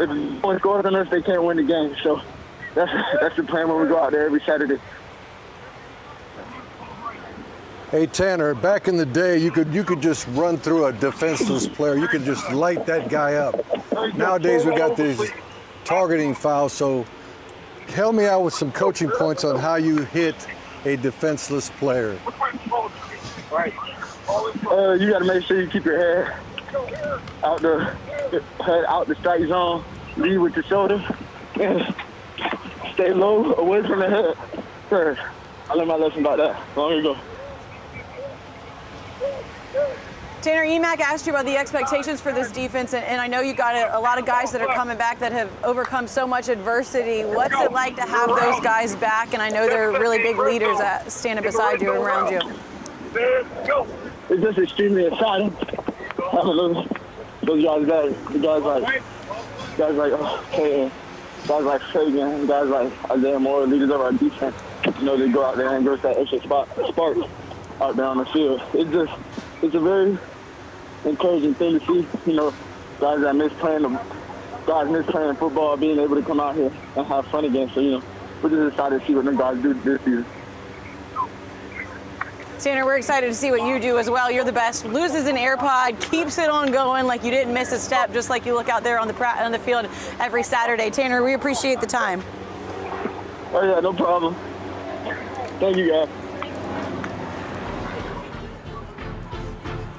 if the points go on us, they can't win the game. So that's that's the plan when we go out there every Saturday. Hey Tanner, back in the day, you could you could just run through a defenseless player. You could just light that guy up. Nowadays, we got these targeting fouls. So, help me out with some coaching points on how you hit a defenseless player. Uh, you got to make sure you keep your head out the head out the strike zone. Lead with your shoulder stay low away from the head. First, I learned my lesson about that long ago. Tanner Emac asked you about the expectations for this defense, and, and I know you got a, a lot of guys that are coming back that have overcome so much adversity. What's it like to have those guys back? And I know they're really big leaders at standing beside you and around you. It's just extremely exciting. Having those, those guys, guys, the guys like guys like oh, Payton, guys like Fagan, guys like Isaiah Moore, leaders of our defense. You know, they go out there and give us that extra spot, spark out there on the field. It's just, it's a very encouraging thing to see. You know, guys that miss playing the guys miss playing football, being able to come out here and have fun again. So you know, we're just excited to see what them guys do this season. Tanner, we're excited to see what you do as well. You're the best. Loses an AirPod, keeps it on going like you didn't miss a step, just like you look out there on the on the field every Saturday. Tanner, we appreciate the time. Oh yeah, no problem. Thank you guys.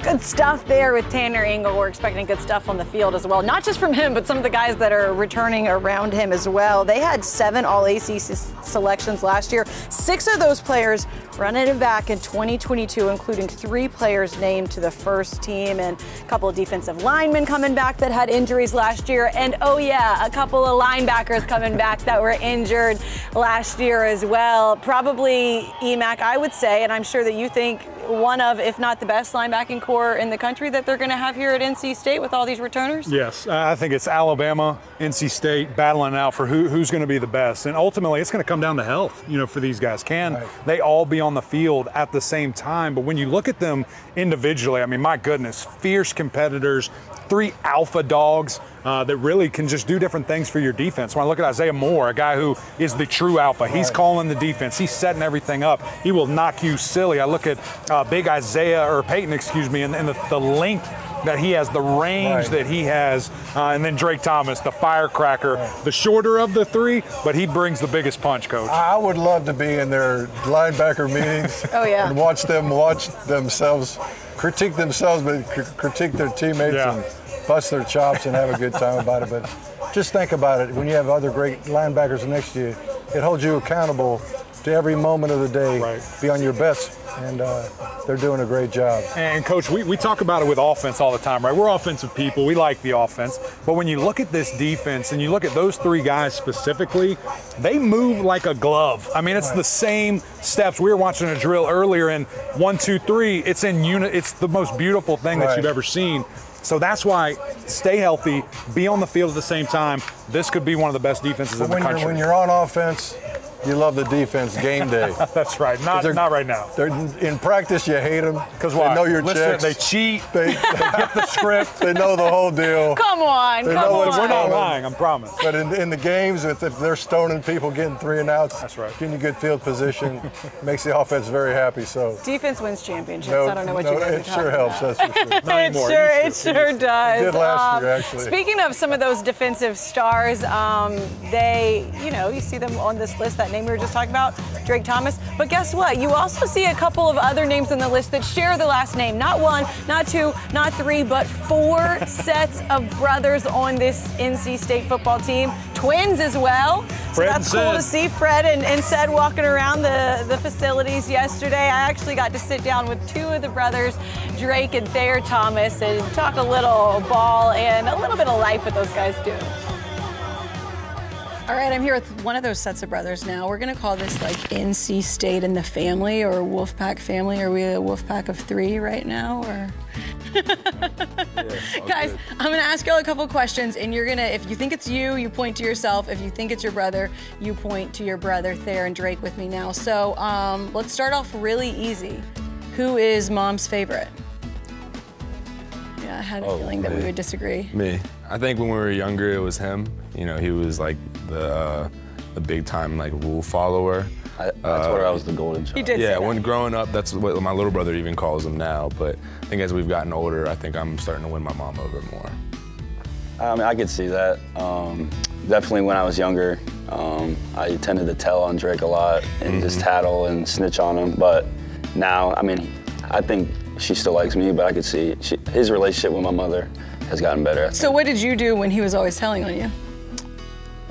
Good stuff there with Tanner Ingle. We're expecting good stuff on the field as well. Not just from him, but some of the guys that are returning around him as well. They had seven All ACC selections last year. Six of those players running it back in 2022, including three players named to the first team and a couple of defensive linemen coming back that had injuries last year. And oh, yeah, a couple of linebackers coming back that were injured last year as well. Probably EMAC, I would say, and I'm sure that you think one of, if not the best linebacking corps in the country that they're going to have here at NC State with all these returners? Yes, I think it's Alabama, NC State battling out for who, who's going to be the best, and ultimately it's going to come down to health. You know, for these guys, can they all be on the field at the same time? But when you look at them individually, I mean, my goodness, fierce competitors, three alpha dogs uh, that really can just do different things for your defense. When I look at Isaiah Moore, a guy who is the true alpha, he's calling the defense, he's setting everything up. He will knock you silly. I look at uh, big Isaiah or Payton, excuse me, and, and the, the length that he has, the range Right. that he has, uh, and then Drake Thomas, the firecracker, the shorter of the three, but he brings the biggest punch, coach. I would love to be in their linebacker meetings Oh, yeah. and watch them watch themselves, critique themselves, but cr- critique their teammates Yeah. and bust their chops and have a good time about it. But just think about it. When you have other great linebackers next to you, it holds you accountable to every moment of the day. right. Be on your best, and uh, they're doing a great job. And coach, we, we talk about it with offense all the time, right? We're offensive people. We like the offense. But when you look at this defense and you look at those three guys specifically, they move like a glove. I mean, it's the same steps. We were watching a drill earlier and one, two, three, it's in unit. It's the most beautiful thing that you've ever seen. So that's why stay healthy, be on the field at the same time. This could be one of the best defenses in But the country. you're, when you're on offense, You love the defense game day. That's right. Not They're- not right now. They're in practice. You hate them Because they know your Listen, checks. They cheat. They, They get the script. they know the whole deal. Come on, They come know on. We're not lying. I promise. But in, in the games, if, if they're stoning people, getting three and outs, That's right. getting you good field position, makes the offense very happy. So Defense wins championships. no, I don't know what no, you guys are it sure helps. about. That's for sure. Not it anymore. sure, It it used to. sure does. did last Um, year, actually. Speaking of some of those defensive stars, um, they, you know, you see them on this list. That name we were just talking about, Drake Thomas. But guess what? You also see a couple of other names on the list that share the last name. Not one, not two, not three, but four sets of brothers on this NC State football team. Twins as well. So Fred that's cool to see Fred and, and Sed walking around the, the facilities yesterday. I actually got to sit down with two of the brothers, Drake and Thayer Thomas, and talk a little ball and a little bit of life with those guys do. All right, I'm here with one of those sets of brothers now. We're gonna call this like NC State and the family or Wolfpack family. Are we a Wolfpack of three right now or? Guys, I'm gonna ask y'all a couple questions, and you're gonna, if you think it's you, you point to yourself. If you think it's your brother, you point to your brother, Thayer and Drake, with me now. So um, let's start off really easy. Who is mom's favorite? Yeah, I had a Oh, feeling that we would disagree. Me. I think when we were younger, it was him. You know, he was like the uh, the big time like rule follower. I, I told her I was the golden child. He did say Yeah, that. when growing up, that's what my little brother even calls him now. But I think as we've gotten older, I think I'm starting to win my mom over more. I mean, I could see that. Um, definitely when I was younger, um, I tended to tell on Drake a lot and just tattle and snitch on him. But now, I mean, I think she still likes me, but I could see she, his relationship with my mother has gotten better. So what did you do when he was always telling on you?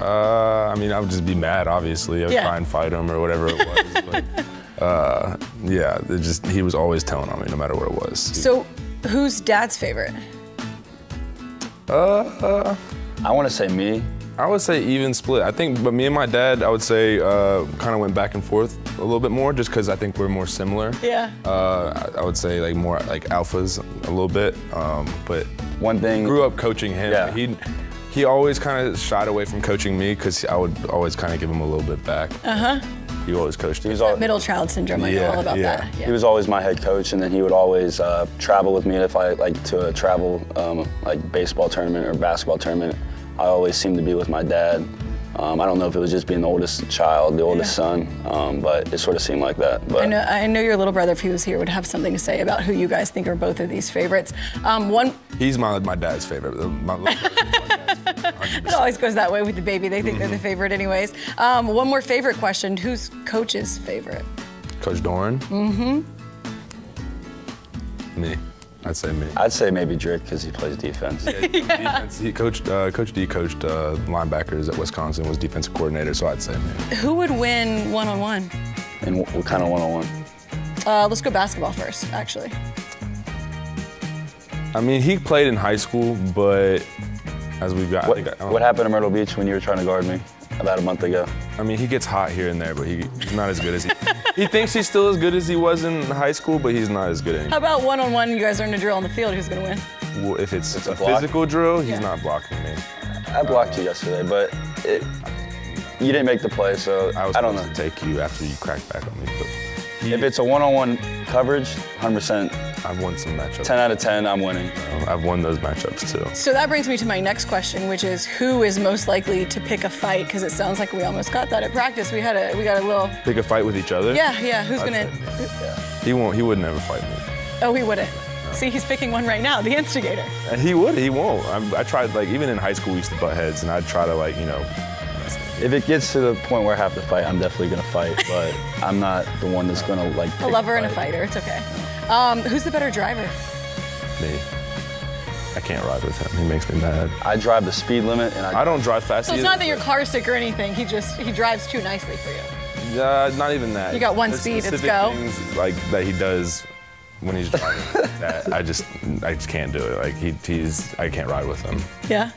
Uh, I mean, I would just be mad, obviously. I would Yeah. try and fight him or whatever it was. but, uh, yeah, it just he was always telling on me, no matter what it was. So who's dad's favorite? Uh, I want to say me. I would say even split. I think, but me and my dad, I would say, uh, kind of went back and forth a little bit more, just because I think we're more similar. Yeah. Uh, I, I would say like more like alphas a little bit. Um, but one thing, grew up coaching him. Yeah. He he always kind of shied away from coaching me because I would always kind of give him a little bit back. Uh huh. He always coached. He was all, Middle child syndrome. I know Yeah, all about yeah. that. He was always my head coach, and then he would always uh, travel with me if I like to a travel um, like baseball tournament or basketball tournament. I always seemed to be with my dad. Um, I don't know if it was just being the oldest child, the oldest Yeah. son, um, but it sort of seemed like that. But I know, I know your little brother, if he was here, would have something to say about who you guys think are both of these favorites. Um, one, He's my my dad's favorite. My little it always goes that way with the baby. They think they're Mm-hmm. the favorite, anyways. Um, one more favorite question: Who's coach's favorite? Coach Doeren. Mm-hmm. Me. I'd say me. I'd say maybe Drake because he plays defense. Defense. He coached. Uh, Coach D coached uh, linebackers at Wisconsin. Was defensive coordinator. So I'd say me. Who would win one-on-one? And what, what kind of one-on-one? Uh, let's go basketball first, actually. I mean, he played in high school, but as we've got, What, I think, I don't what happened in Myrtle Beach when you were trying to guard me about a month ago? I mean, he gets hot here and there, but he, he's not as good as he. he thinks he's still as good as he was in high school, but he's not as good anymore. How about one-on-one? You guys learn a drill on the field. Who's gonna win? Well, if it's, It's a a, physical drill, he's Yeah. not blocking me. I blocked you yesterday, but it, you didn't make the play, so I was I don't supposed know. to take you after you cracked back on me, but If it's a one-on-one coverage, 100%, I've won some matchups. 10 out of 10, I'm winning. I've won those matchups too. So that brings me to my next question, which is who is most likely to pick a fight? Because it sounds like we almost got that at practice. We had a we got a little. Pick a fight with each other. Yeah, yeah. Who's I'd gonna? He won't. He would never fight me. Oh, he wouldn't. See, he's picking one right now. The instigator. He would. He won't. I'm, I tried like even in high school we used to butt heads, and I'd try to like you know. If it gets to the point where I have to fight, I'm definitely gonna fight, but I'm not the one that's gonna like. A pick lover and a fighter. It's okay. Um, who's the better driver? Me. I can't ride with him. He makes me mad. I drive the speed limit, and I. I don't drive fast So it's either. not that you're car sick or anything. He just he drives too nicely for you. Uh, not even that. You got one There's speed, it's specific go. Things like that he does when he's driving. that I just I just can't do it. Like he, he's I can't ride with him. Yeah.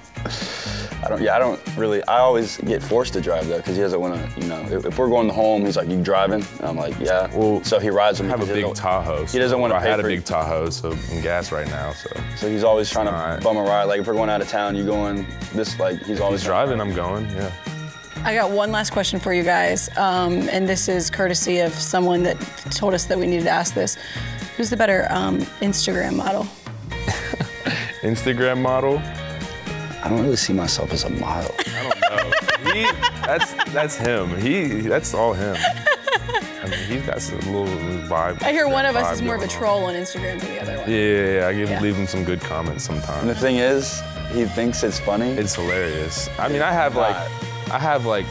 I don't. Yeah, I don't really. I always get forced to drive though, because he doesn't want to. You know, if, if we're going home, he's like, "You driving?" And I'm like, "Yeah." Well, so he rides with I me. have a 'cause he big doesn't- Tahoe. He doesn't want to I had a big Tahoe, so I'm gas right now. So So he's always trying Alright. to bum a ride. Like if we're going out of town, you going this like he's always he's driving. I'm going. Yeah. I got one last question for you guys, um, and this is courtesy of someone that told us that we needed to ask this. Who's the better um, Instagram model? Instagram model. I don't really see myself as a model. I don't know. he, that's that's him. He that's all him. I mean, he's got some little vibe. I hear one of us is more of a going on. troll on Instagram than the other one. Yeah, yeah, yeah. I give Yeah. leave him some good comments sometimes. And the thing is, he thinks it's funny. It's hilarious. I mean, I have like, I have like,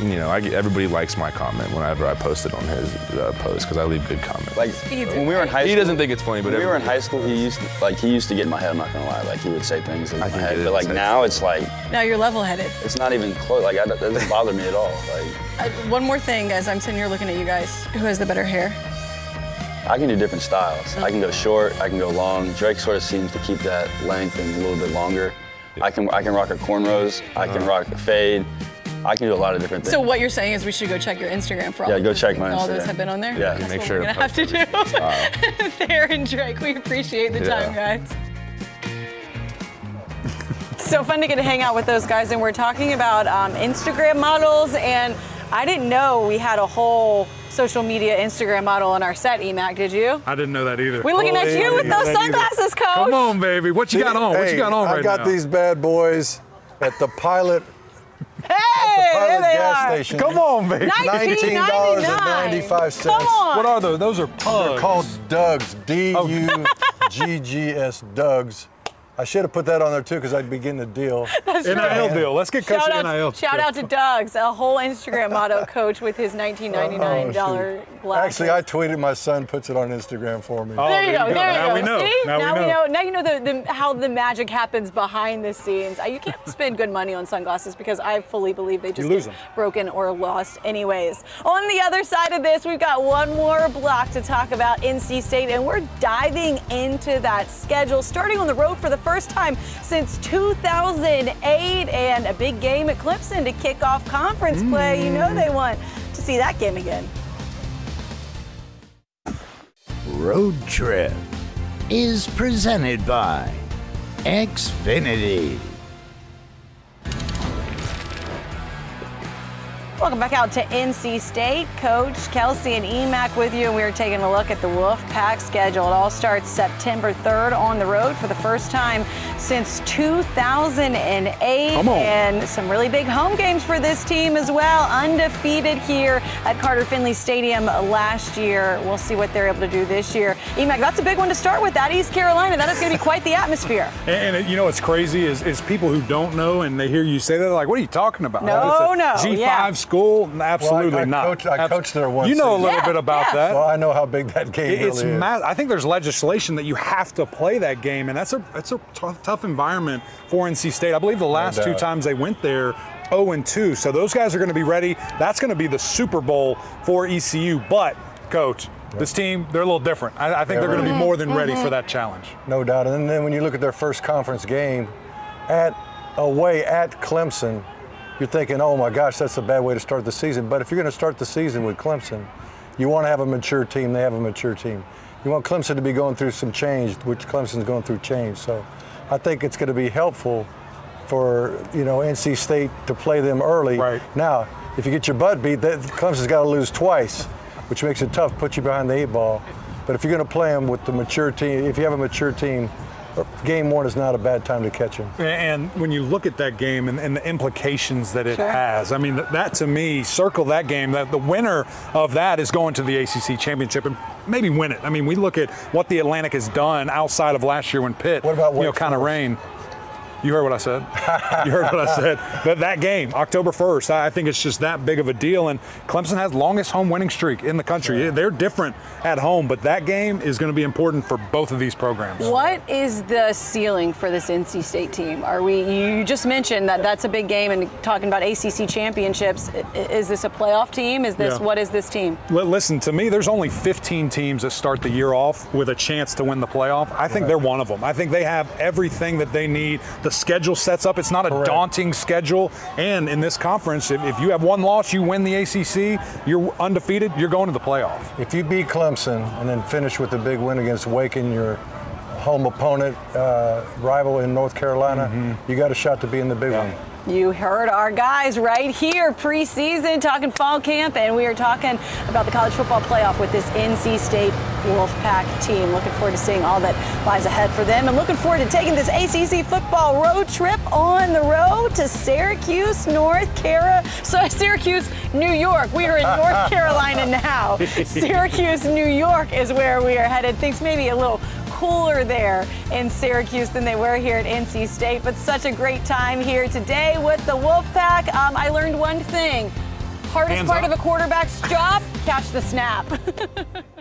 you know, I get, everybody likes my comment whenever I post it on his uh, post because I leave good comments. Like when we were in high school, he doesn't think it's funny, but when we were in high school, he used to, like he used to get in my head. I'm not gonna lie, like he would say things in my head, but like now it's like Now you're level-headed. it's not even close. Like I, that doesn't bother me at all. Like Uh, one more thing, guys. I'm sitting here looking at you guys. Who has the better hair? I can do different styles. I can go short, I can go long. Drake sort of seems to keep that length and a little bit longer. I can I can rock a cornrows. I can rock a fade. I can do a lot of different things. So what you're saying is we should go check your Instagram for all Yeah, go those check things. my All those have been on there. Yeah, That's make what sure we're gonna have to do. there and Drake, we appreciate the time, guys. so fun to get to hang out with those guys, and we're talking about um, Instagram models, and I didn't know we had a whole social media Instagram model on our set, Emac. Did you? I didn't know that either. We're looking at you with those sunglasses, coach. Come on, baby. What you got on? What you got on I right got now? these bad boys at the Pilot Hey, there Pilot they are. station. Come on, baby. Nineteen dollars and ninety-five cents. What are those? Those are pugs. They're called Dugs. Oh, D U G G S Dugs. I should have put that on there too because I'd be getting a deal. That's NIL right. deal. Let's get Coach Shout out, NIL. shout out to Doug's, a whole Instagram model coach with his $19.99 Oh, glasses. Actually, I tweeted. My son puts it on Instagram for me. Oh, there you go. There you Now go. we know. See? Now we know. Now you know the, the, how the magic happens behind the scenes. You can't spend good money on sunglasses because I fully believe they just lose get them. broken or lost anyways. On the other side of this, we've got one more block to talk about NC State, and we're diving into that schedule, starting on the road for the first time since 2008, and a big game at Clemson to kick off conference play. You know they want to see that game again. Road Trip is presented by Xfinity. Welcome back out to NC State. Coach Kelsey and EMAC with you. And we are taking a look at the Wolf Pack schedule. It all starts September 3rd on the road for the first time since 2008. Come on. And some really big home games for this team as well. Undefeated here at Carter Finley Stadium last year. We'll see what they're able to do this year. EMAC, that's a big one to start with. That East Carolina, that is going to be quite the atmosphere. And, and you know what's crazy is, is people who don't know and they hear you say that, they're like, what are you talking about? No, It's a no, G5 yeah. school? Absolutely Well, I, I not. Coached, I Abs- coached there once. You know a little Yeah, bit about yeah. that. Well, I know how big that game It- it's really is. ma- I think there's legislation that you have to play that game, and that's a that's a tough, tough environment for NC State. I believe the last two times they went there, 0 and 2. So those guys are going to be ready. That's going to be the Super Bowl for ECU. But coach, this team they're a little different. I, I think they're going to be more than ready mm-hmm. for that challenge. No doubt. And then when you look at their first conference game at away at Clemson, you're thinking, oh my gosh, that's a bad way to start the season. But if you're going to start the season with Clemson, you want to have a mature team. They have a mature team. You want Clemson to be going through some change, which Clemson's going through change. So I think it's going to be helpful for you know NC State to play them early. Right. Now, if you get your butt beat, that Clemson's got to lose twice, which makes it tough. Put you behind the eight ball. But if you're going to play them with the mature team, if you have a mature team, game one is not a bad time to catch him. And when you look at that game and, and the implications that it Sure. has, I mean, that, that to me, circle that game. That the winner of that is going to the ACC championship and maybe win it. I mean, we look at what the Atlantic has done outside of last year when Pitt, What about you know, kind of rain. You heard what I said. you heard what I said. That that game, October 1st, I think it's just that big of a deal. And Clemson has longest home winning streak in the country. They're different at home, but that game is going to be important for both of these programs. What is the ceiling for this NC State team? Are we? You just mentioned that that's a big game, and talking about ACC championships. Is this a playoff team? Is this Yeah. what is this team? Li- Listen, to me, there's only 15 teams that start the year off with a chance to win the playoff. I think they're one of them. I think they have everything that they need. The schedule sets up. It's not a Correct. daunting schedule. And in this conference, if, if you have one loss, you win the ACC, you're undefeated, you're going to the playoff. If you beat Clemson and then finish with a big win against Wake in your home opponent, uh, rival in North Carolina, Mm-hmm. you got a shot to be in the big one. You heard our guys right here, preseason, talking fall camp, and we are talking about the college football playoff with this NC State Wolfpack team. Looking forward to seeing all that lies ahead for them, and looking forward to taking this ACC football road trip on the road to Syracuse, North Carolina. So Syracuse, New York. We are in North Carolina now. Syracuse, New York is where we are headed. Things maybe a little cooler there in Syracuse than they were here at NC State, but such a great time here today with the Wolfpack. Um, I learned one thing. Hardest Hands part up. of a quarterback's job, catch the snap.